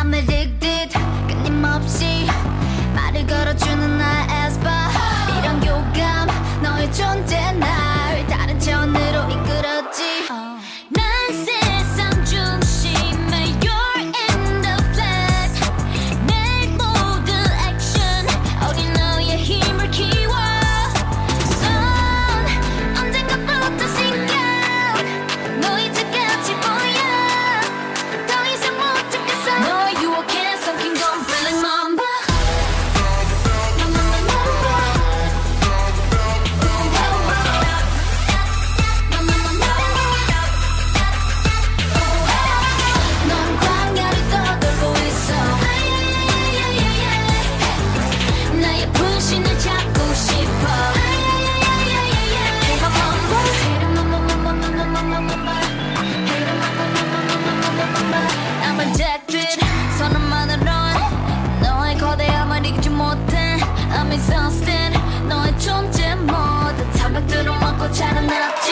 I'm addicted 끊임없이 못해. I'm exhausted. 너의 존재 모두 담백 들어맞고 자라났지.